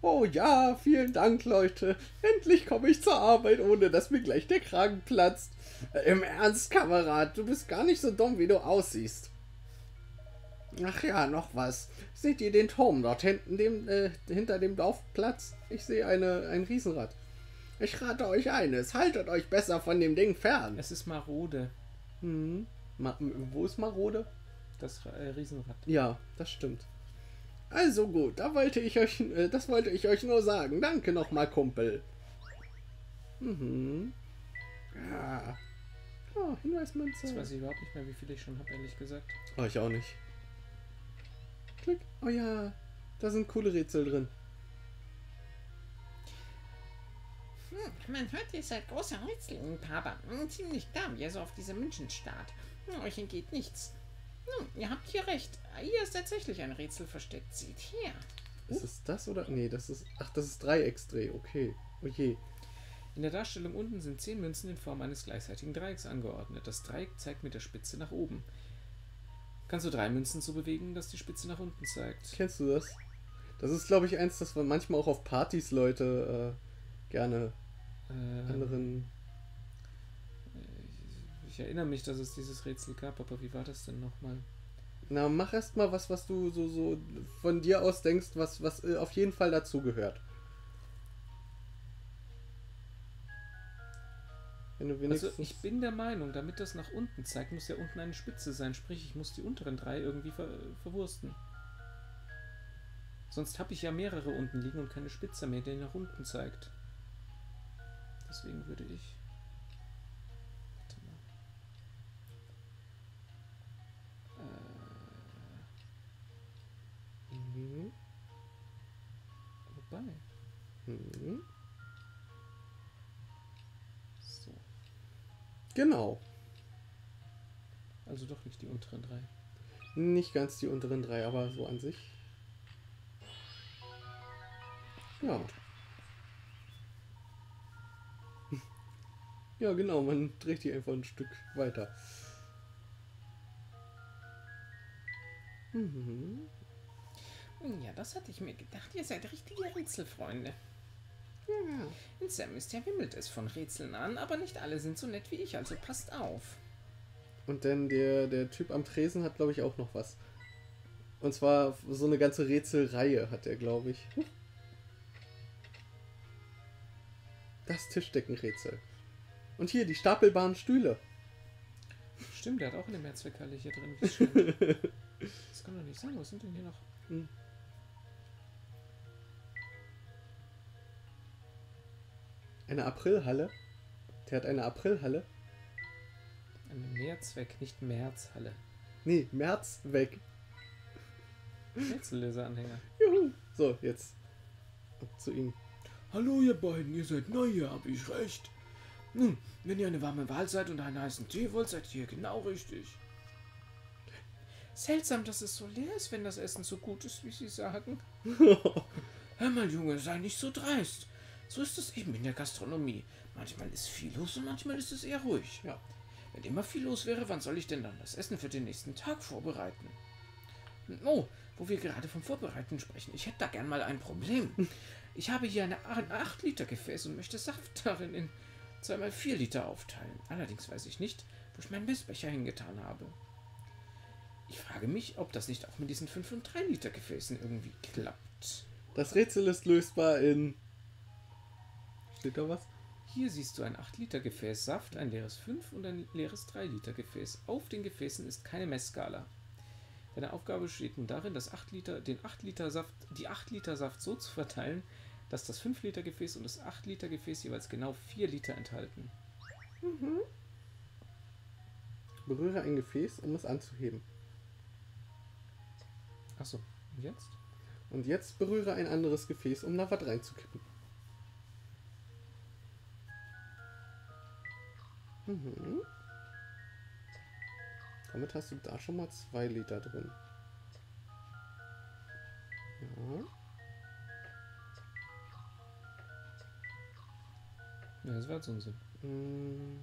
Oh ja, vielen Dank, Leute. Endlich komme ich zur Arbeit, ohne dass mir gleich der Kragen platzt. Äh, Im Ernst, Kamerad, du bist gar nicht so dumm, wie du aussiehst. Ach ja, noch was. Seht ihr den Turm dort hinten dem, äh, hinter dem Dorfplatz? Ich sehe eine, ein Riesenrad. Ich rate euch eines, haltet euch besser von dem Ding fern. Es ist marode, Hm. Ma wo ist Marode? das äh, Riesenrad. Ja, das stimmt. Also gut, da wollte ich euch, äh, das wollte ich euch nur sagen. Danke nochmal, Kumpel. Mhm. Ja. Oh, Hinweismünze. Jetzt weiß ich überhaupt nicht mehr, wie viel ich schon habe, ehrlich gesagt. Oh, ich auch nicht. Klick. Oh ja, da sind coole Rätsel drin. Hm, man hört, ihr seid großer Rätselliebhaber. Ziemlich klar, wie ihr so auf diese München starrt. Euch entgeht nichts. Hm, ihr habt hier recht. Hier ist tatsächlich ein Rätsel versteckt. Seht her. Ist es das oder? Nee, das ist. Ach, das ist Dreiecksdreh. Okay. Oh je. In der Darstellung unten sind 10 Münzen in Form eines gleichseitigen Dreiecks angeordnet. Das Dreieck zeigt mit der Spitze nach oben. Kannst du drei Münzen so bewegen, dass die Spitze nach unten zeigt? Kennst du das? Das ist, glaube ich, eins, das man manchmal auch auf Partys Leute äh, gerne Äh, anderen. Ich erinnere mich, dass es dieses Rätsel gab, aber wie war das denn nochmal? Na, mach erst mal was, was du so, so von dir aus denkst, was, was äh, auf jeden Fall dazu gehört. Wenn du Also ich bin der Meinung, damit das nach unten zeigt, muss ja unten eine Spitze sein. Sprich, ich muss die unteren drei irgendwie ver verwursten. Sonst habe ich ja mehrere unten liegen und keine Spitze mehr, die nach unten zeigt. Deswegen würde ich. Wobei. Mhm. So. Genau. Also doch nicht die unteren drei. Nicht ganz die unteren drei, aber so an sich. Ja. Ja, genau, man dreht die einfach ein Stück weiter. Mhm. Hm, Ja, das hatte ich mir gedacht. Ihr seid richtige Rätselfreunde. Ja. In Sam ist ja wimmelt es von Rätseln an, aber nicht alle sind so nett wie ich, also passt auf. Und dann der, der Typ am Tresen hat, glaube ich, auch noch was. Und zwar so eine ganze Rätselreihe hat er, glaube ich. Das Tischdeckenrätsel. Und hier die stapelbaren Stühle. Stimmt, der hat auch eine Mehrzweckhalle hier drin. das kann doch nicht sein. Was sind denn hier noch? Eine Aprilhalle. Der hat eine Aprilhalle. Eine Mehrzweck, nicht Märzhalle. Nee, März weg. Juhu. So, jetzt zu ihm. Hallo ihr beiden, ihr seid neu hier, hab ich recht. Nun, wenn ihr eine warme Wahl seid und einen heißen Tee wollt, seid ihr genau richtig. Seltsam, dass es so leer ist, wenn das Essen so gut ist, wie Sie sagen. Hör mal, Junge, sei nicht so dreist. So ist es eben in der Gastronomie. Manchmal ist viel los und manchmal ist es eher ruhig. Ja. Wenn immer viel los wäre, wann soll ich denn dann das Essen für den nächsten Tag vorbereiten? Oh, wo wir gerade vom Vorbereiten sprechen, ich hätte da gern mal ein Problem. Ich habe hier eine 8 Liter Gefäß und möchte Saft darin in 2x4 Liter aufteilen. Allerdings weiß ich nicht, wo ich meinen Messbecher hingetan habe. Ich frage mich, ob das nicht auch mit diesen 5 und 3 Liter Gefäßen irgendwie klappt. Das Rätsel ist lösbar in. Steht da was? Hier siehst du ein 8 Liter Gefäß Saft, ein leeres 5 und ein leeres 3 Liter Gefäß. Auf den Gefäßen ist keine Messskala. Deine Aufgabe steht nun darin, das 8 Liter, den 8 Liter Saft, die 8 Liter Saft so zu verteilen, dass das 5 Liter Gefäß und das 8 Liter Gefäß jeweils genau 4 Liter enthalten. Berühre ein Gefäß, um es anzuheben. Achso, und jetzt? Und jetzt berühre ein anderes Gefäß, um da was reinzukippen. Mhm. Damit hast du da schon mal zwei Liter drin. Ja. Ja, das war jetzt Unsinn. Mm,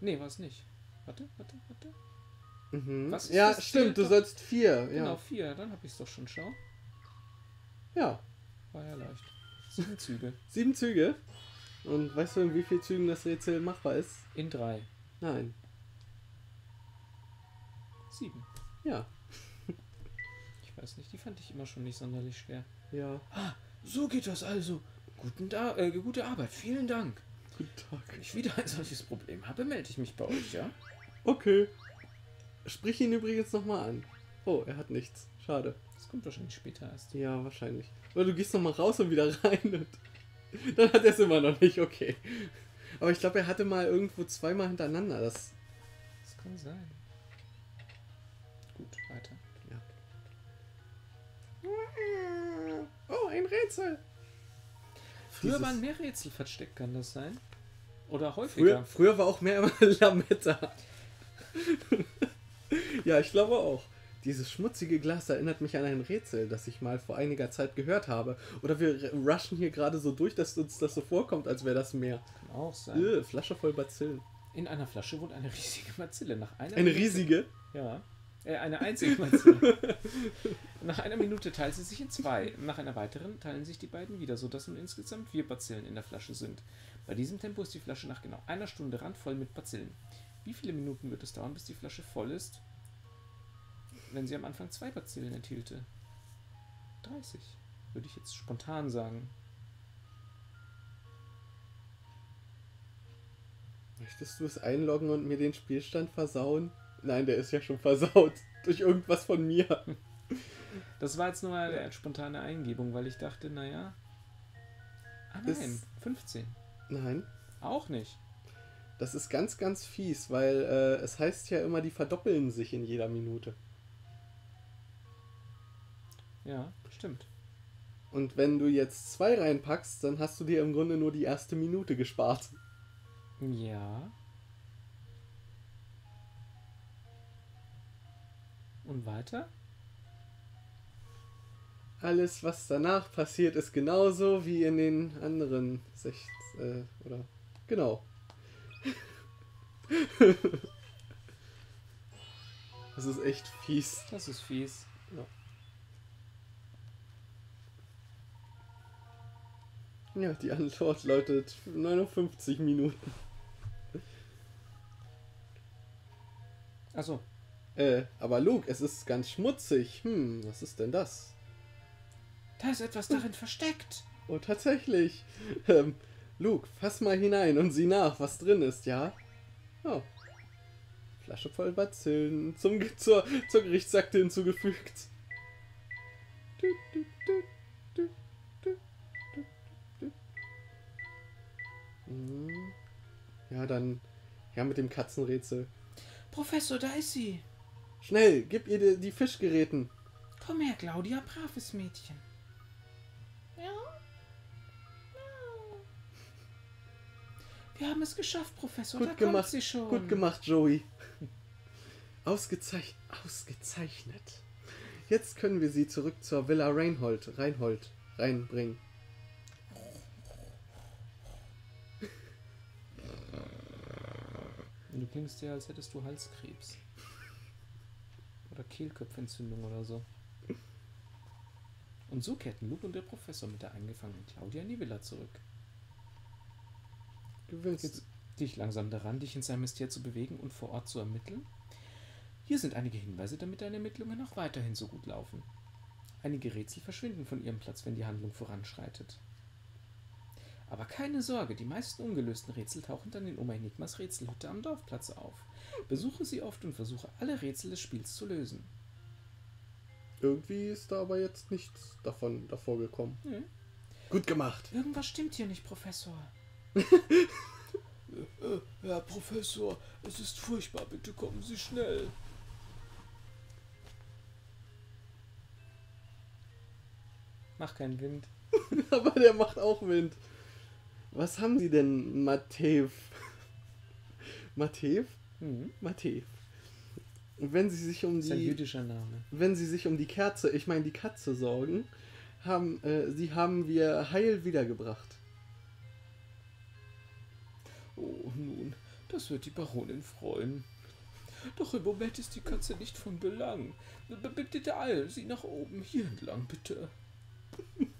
Nee, war es nicht. Warte, warte, warte. Mhm. Was ist ja, das stimmt, du sollst vier. Genau, Ja. 4, dann habe ich es doch schon, schau. Ja, War ja leicht. Sieben Züge. sieben Züge. Und weißt du, in wie vielen Zügen das Rätsel machbar ist? In drei. Nein. Sieben. Ja. Ich weiß nicht, die fand ich immer schon nicht sonderlich schwer. Ja. So geht das also. Guten da äh, gute Arbeit, vielen Dank. Guten Tag. Wenn ich wieder ein solches Problem habe, melde ich mich bei euch, ja? Okay. Sprich ihn übrigens nochmal an. Oh, er hat nichts. Schade. Das kommt wahrscheinlich später erst. Ja, wahrscheinlich. Oder du gehst nochmal raus und wieder rein und dann hat er es immer noch nicht. Okay. Aber ich glaube, er hatte mal irgendwo zweimal hintereinander das. Das kann sein. Gut, weiter. Oh, ein Rätsel. Früher Dieses- waren mehr Rätsel versteckt, kann das sein? Oder Früher, häufiger? früher war auch mehr immer Lametta. ja, ich glaube auch. Dieses schmutzige Glas erinnert mich an ein Rätsel, das ich mal vor einiger Zeit gehört habe. Oder wir rushen hier gerade so durch, dass uns das so vorkommt, als wäre das Meer. Kann auch sein. Äh, Flasche voll Bazillen. In einer Flasche wohnt eine riesige Bazille. Nach einer Eine Minute- riesige. Ja. Äh, eine einzige Bazille. Nach einer Minute teilt sie sich in zwei. Nach einer weiteren teilen sich die beiden wieder, sodass nun insgesamt vier Bazillen in der Flasche sind. Bei diesem Tempo ist die Flasche nach genau einer Stunde randvoll mit Bazillen. Wie viele Minuten wird es dauern, bis die Flasche voll ist? Wenn sie am Anfang zwei Bazillen enthielte. 30, würde ich jetzt spontan sagen. Möchtest du es einloggen und mir den Spielstand versauen? Nein, der ist ja schon versaut. Durch irgendwas von mir. Das war jetzt nur eine spontane Eingebung, weil ich dachte, naja. Ah Ist- nein, 15. Nein. Auch nicht. Das ist ganz, ganz fies, weil äh, es heißt ja immer, die verdoppeln sich in jeder Minute. Ja, stimmt. Und wenn du jetzt zwei reinpackst, dann hast du dir im Grunde nur die erste Minute gespart. Ja. Und weiter? Alles, was danach passiert, ist genauso wie in den anderen 16. Äh, oder. Genau. das ist echt fies. Das ist fies. Ja, die Antwort lautet 59 Minuten. Achso, Äh, aber Luke, es ist ganz schmutzig. Hm, was ist denn das? da ist etwas darin versteckt. Oh, tatsächlich. Ähm, Luke, fass mal hinein und sieh nach, was drin ist, ja? Oh. Flasche voll Bazillen zum, zur, zur Gerichtsakte hinzugefügt. Du, du, Ja, dann. Ja, mit dem Katzenrätsel. Professor, da ist sie. Schnell, gib ihr die, die Fischgeräten. Komm her, Claudia, braves Mädchen. Ja? Wir haben es geschafft, Professor. Gut da gemacht, kommt sie schon. Gut gemacht, Joey. Ausgezeich ausgezeichnet. Jetzt können wir sie zurück zur Villa Reinhold, Reinhold reinbringen. Du klingst ja, als hättest du Halskrebs. Oder Kehlköpfentzündung oder so. Und so kehrten Luke und der Professor mit der eingefangenen Claudia in die Villa zurück. Du willst. Jetzt dich langsam daran, dich in seinem Mysterium zu bewegen und vor Ort zu ermitteln? Hier sind einige Hinweise, damit deine Ermittlungen auch weiterhin so gut laufen. Einige Rätsel verschwinden von ihrem Platz, wenn die Handlung voranschreitet. Aber keine Sorge, die meisten ungelösten Rätsel tauchen dann in Oma Enigmas Rätselhütte am Dorfplatz auf. Besuche sie oft und versuche alle Rätsel des Spiels zu lösen. Irgendwie ist da aber jetzt nichts davon davor gekommen. Hm. Gut gemacht. Irgendwas stimmt hier nicht, Professor. Herr Professor, es ist furchtbar, bitte kommen Sie schnell. Mach keinen Wind. aber der macht auch Wind. Was haben sie denn, Matev? Matev? Hm. Matev. Wenn sie sich um Das ist ein die. jüdischer Name. wenn sie sich um die Kerze, ich meine die Katze sorgen, haben, äh, sie haben wir heil wiedergebracht. Oh, nun, das wird die Baronin freuen. Doch im Moment ist die Katze nicht von Belang. B- Bitte eil sie nach oben, hier entlang, bitte.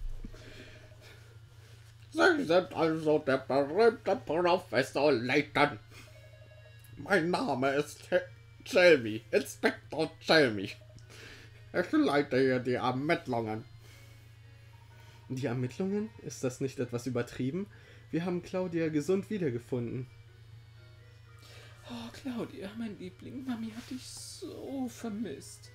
Sie sind also der berühmte Professor Layton. Mein Name ist Chelmy, Inspektor Chelmy. Ich leite hier die Ermittlungen. Die Ermittlungen? Ist das nicht etwas übertrieben? Wir haben Claudia gesund wiedergefunden. Oh, Claudia, mein Liebling, Mami hat dich so vermisst.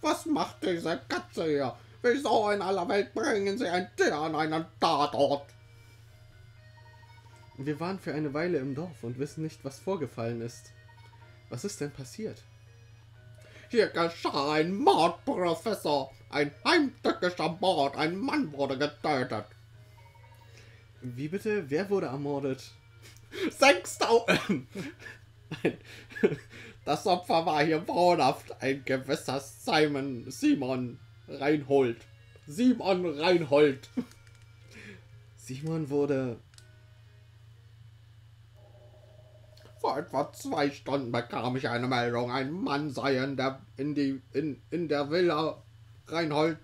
Was macht diese Katze hier? Wieso in aller Welt bringen Sie ein Tier an einen Tatort? Wir waren für eine Weile im Dorf und wissen nicht, was vorgefallen ist. Was ist denn passiert? Hier geschah ein Mord, Professor. Ein heimtückischer Mord. Ein Mann wurde getötet. Wie bitte? Wer wurde ermordet? Sechstausend. Das Opfer war hier wohnhaft. Ein gewisser Simon Simon Reinhold. Simon Reinhold. Simon wurde. Vor etwa zwei Stunden bekam ich eine Meldung, ein Mann sei in der, in die, in, in der Villa Reinhold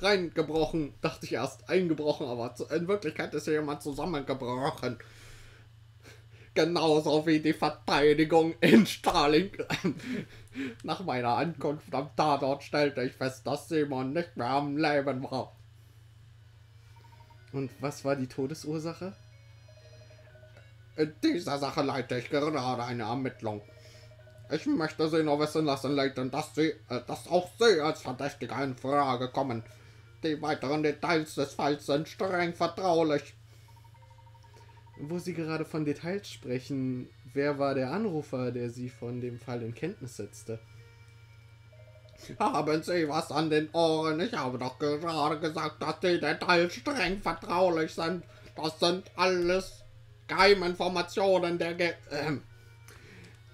reingebrochen. Dachte ich erst eingebrochen, aber in Wirklichkeit ist hier jemand zusammengebrochen. Genauso wie die Verteidigung in Stalin. Nach meiner Ankunft am Tatort stellte ich fest, dass Simon nicht mehr am Leben war. Und was war die Todesursache? In dieser Sache leite ich gerade eine Ermittlung. Ich möchte Sie nur wissen lassen, Leighton, dass Sie, äh, dass auch Sie als Verdächtiger in Frage kommen. Die weiteren Details des Falls sind streng vertraulich. Wo Sie gerade von Details sprechen, wer war der Anrufer, der Sie von dem Fall in Kenntnis setzte? Haben Sie was an den Ohren? Ich habe doch gerade gesagt, dass die Details streng vertraulich sind. Das sind alles Geheiminformationen der Ge äh,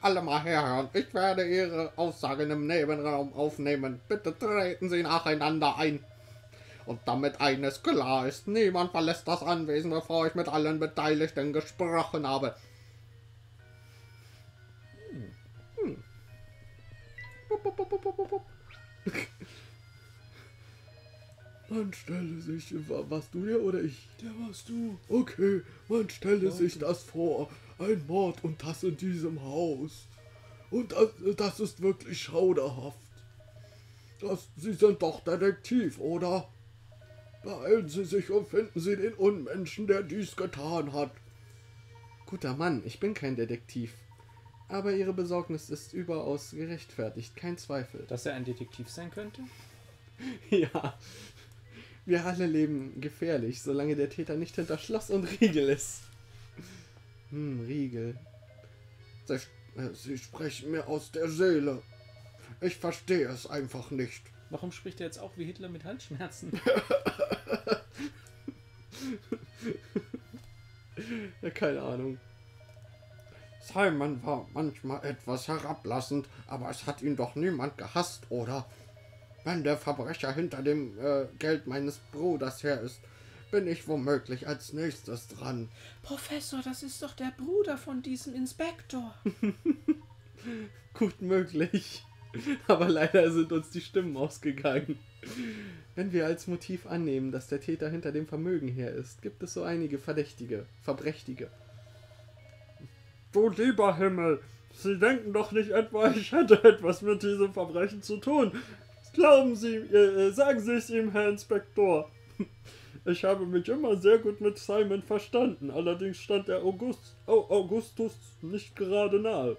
Alle mal herhören. Ich werde Ihre Aussagen im Nebenraum aufnehmen. Bitte treten Sie nacheinander ein. Und damit eines klar ist, niemand verlässt das Anwesen, bevor ich mit allen Beteiligten gesprochen habe. Man stelle sich, warst du der oder ich? Der warst du. Okay, man stelle sich das vor. Ein Mord und das in diesem Haus. Und das, das ist wirklich schauderhaft. Das, Sie sind doch Detektiv, oder? Beeilen Sie sich und finden Sie den Unmenschen, der dies getan hat. Guter Mann, ich bin kein Detektiv. Aber Ihre Besorgnis ist überaus gerechtfertigt, kein Zweifel. Dass er ein Detektiv sein könnte? Ja. Wir alle leben gefährlich, solange der Täter nicht hinter Schloss und Riegel ist. Hm, Riegel. Sie, äh, Sie sprechen mir aus der Seele. Ich verstehe es einfach nicht. Warum spricht er jetzt auch wie Hitler mit Halsschmerzen? ja, keine Ahnung. Simon war manchmal etwas herablassend, aber es hat ihn doch niemand gehasst, oder? Wenn der Verbrecher hinter dem äh, Geld meines Bruders her ist, bin ich womöglich als nächstes dran. Professor, das ist doch der Bruder von diesem Inspektor. Gut möglich. Aber leider sind uns die Stimmen ausgegangen. Wenn wir als Motiv annehmen, dass der Täter hinter dem Vermögen her ist, gibt es so einige Verdächtige, Verbrechtige. Du lieber Himmel, Sie denken doch nicht etwa, ich hätte etwas mit diesem Verbrechen zu tun. Glauben Sie, äh, sagen Sie es ihm, Herr Inspektor. Ich habe mich immer sehr gut mit Simon verstanden, allerdings stand der August, Augustus nicht gerade nahe.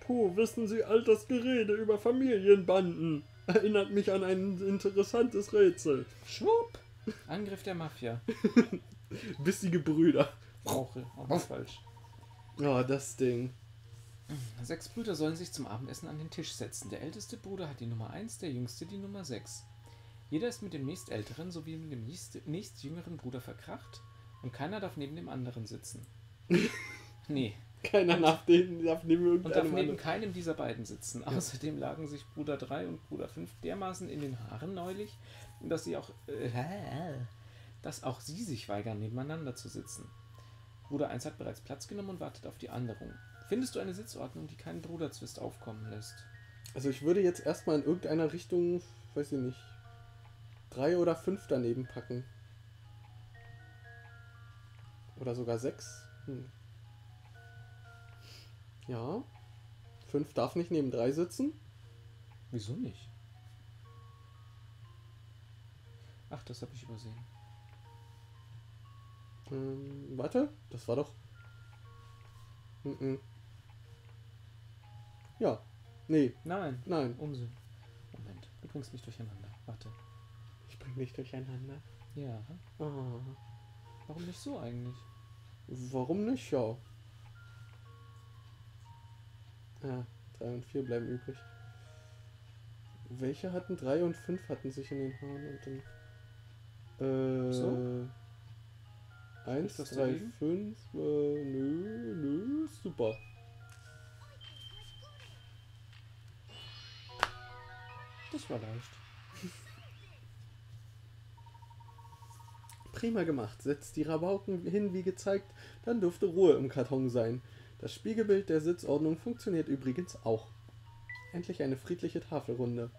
Puh, wissen Sie, all das Gerede über Familienbanden erinnert mich an ein interessantes Rätsel. Schwupp! Angriff der Mafia. Bissige Brüder. Brauche, auch falsch. Oh, das Ding. Sechs Brüder sollen sich zum Abendessen an den Tisch setzen. Der älteste Bruder hat die Nummer 1, der jüngste die Nummer 6. Jeder ist mit dem nächstälteren sowie mit dem nächst, nächstjüngeren Bruder verkracht und keiner darf neben dem anderen sitzen. nee. Keiner darf neben, darf neben Und darf irgendeinem neben anderen. keinem dieser beiden sitzen. Außerdem lagen sich Bruder 3 und Bruder 5 dermaßen in den Haaren neulich, dass sie auch, äh, dass auch sie sich weigern, nebeneinander zu sitzen. Bruder 1 hat bereits Platz genommen und wartet auf die Anderung. Findest du eine Sitzordnung, die keinen Bruderzwist aufkommen lässt? Also ich würde jetzt erstmal in irgendeiner Richtung, weiß ich nicht, drei oder fünf daneben packen. Oder sogar sechs. Hm. Ja. Fünf darf nicht neben drei sitzen. Wieso nicht? Ach, das habe ich übersehen. Ähm, warte, das war doch. Mhm. Ja. Nee, Nein, nein. Unsinn. Moment, du bringst mich durcheinander. Warte. Ich bring dich durcheinander. Ja, Ah, warum nicht so eigentlich? warum nicht? Ja. Ja, 3 und 4 bleiben übrig. Welche hatten 3 und 5 hatten sich in den Haaren und dann. Äh. So? 1, das 3, dagegen? 5, äh, nö, nö, super. Das war leicht. Prima gemacht. Setzt die Rabauken hin wie gezeigt, dann dürfte Ruhe im Karton sein. Das Spiegelbild der Sitzordnung funktioniert übrigens auch. Endlich eine friedliche Tafelrunde.